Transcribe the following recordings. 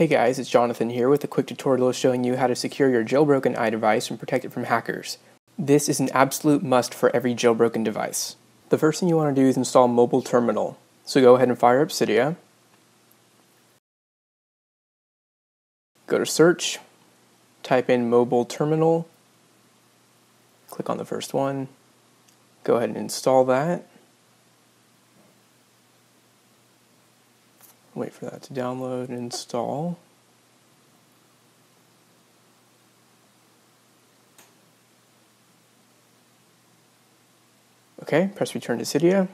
Hey guys, it's Jonathan here with a quick tutorial showing you how to secure your jailbroken iDevice and protect it from hackers. This is an absolute must for every jailbroken device. The first thing you want to do is install Mobile Terminal. So go ahead and fire up Cydia. Go to search, type in Mobile Terminal, click on the first one, go ahead and install that. Wait for that to download and install. Okay, press return to Cydia.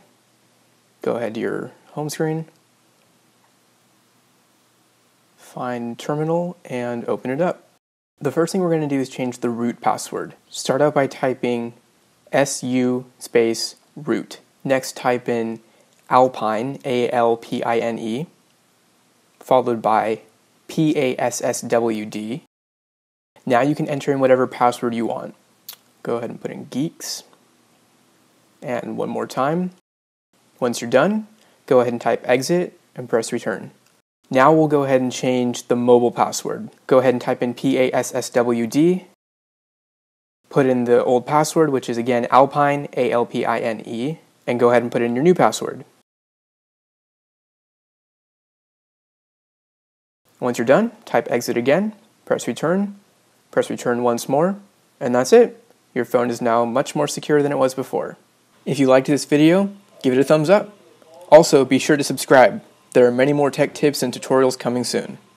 Go ahead to your home screen. Find terminal and open it up. The first thing we're going to do is change the root password. Start out by typing su space root. Next type in alpine, A L P I N E followed by PASSWD. Now you can enter in whatever password you want. Go ahead and put in geeks. And one more time. Once you're done, go ahead and type exit and press return. Now we'll go ahead and change the mobile password. Go ahead and type in PASSWD. Put in the old password, which is again Alpine, A L P I N E, and go ahead and put in your new password. Once you're done, type exit again, press return, press return once more, and that's it. Your phone is now much more secure than it was before. If you liked this video, give it a thumbs up. Also, be sure to subscribe. There are many more tech tips and tutorials coming soon.